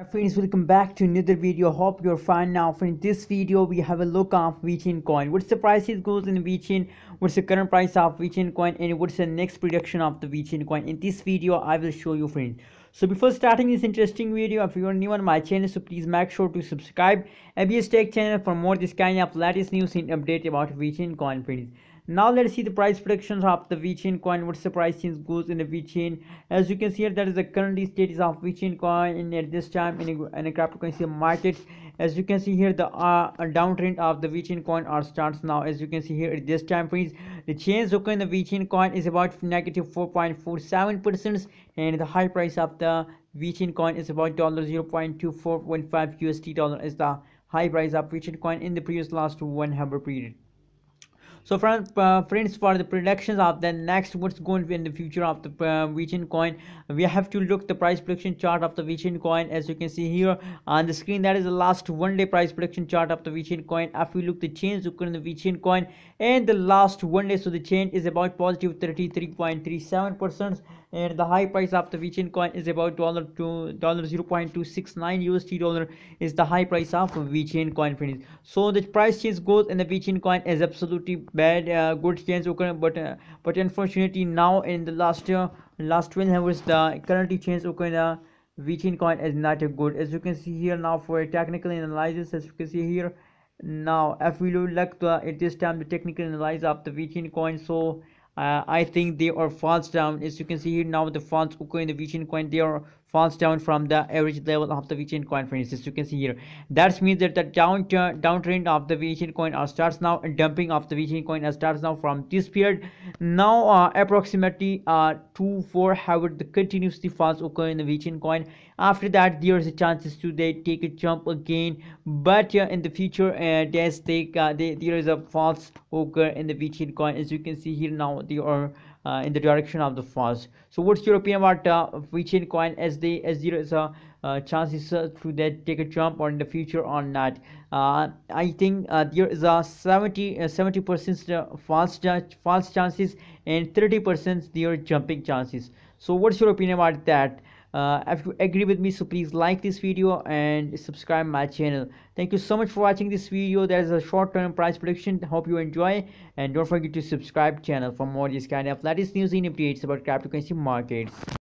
Hi friends welcome back to another video. Hope you're fine now. For in this video we have a look of VeChain coin. What's the prices goes in VeChain what's the current price of VeChain coin? And what's the next prediction of the VeChain coin? In this video I will show you friends. So before starting this interesting video if you are new on my channel so please make sure to subscribe. ABS Tech channel for more this kind of latest news and update about VeChain coin friends now let's see the price predictions of the VeChain coin. What's the price change goes in the VeChain as you can see here that is the current status of VeChain coin in at this time in a, in a cryptocurrency market. As you can see here the uh, downtrend of the VeChain coin are starts now. As you can see here at this time please the change in the VeChain coin is about negative 4.47 percent and the high price of the VeChain coin is about dollar 0.2415 USD dollar is the high price of VeChain coin in the previous last one hour period so friends uh, friends for the predictions of the next what's going to be in the future of the uh, VeChain coin we have to look the price prediction chart of the VeChain coin. As you can see here on the screen that is the last one day price prediction chart of the VeChain coin. If we look the change occur in the VeChain coin and the last one day so the change is about positive 33.37 percent and the high price of the VeChain coin is about dollar to dollar 0.269 USD dollar is the high price of VeChain coin friends. So the price change goes in the VeChain coin is absolutely bad uh, good change occur but uh, but unfortunately now in the last uh, last 12 hours the currently change occur in the VeChain coin is not a good. As you can see here now for technical analysis as you can see here now if we look the, at this time the technical analysis of the VeChain coin so uh, I think they are falls down. As you can see here now the falls occur in the VeChain coin they are falls down from the average level of the VeChain coin for instance you can see here. That means that the down downtrend of the VeChain coin uh, starts now and dumping of the VeChain coin uh, starts now from this period. Now uh, approximately uh, 2 4 however the continuously falls occur in the VeChain coin. After that there's a chances to they take a jump again but uh, in the future uh, there's take uh, they, there is a false occur in the VeChain coin. As you can see here now they are uh, in the direction of the falls so what's your opinion about uh, coin as they as there is a uh, chances uh, to that take a jump or in the future or not? Uh, i think uh, there is a 70 uh, 70 percent uh, false false chances and 30 percent there jumping chances. So what's your opinion about that uh, if you agree with me so please like this video and subscribe my channel. Thank you so much for watching this video. That is a short-term price prediction. Hope you enjoy. And don't forget to subscribe channel for more this kind of latest news and updates about cryptocurrency markets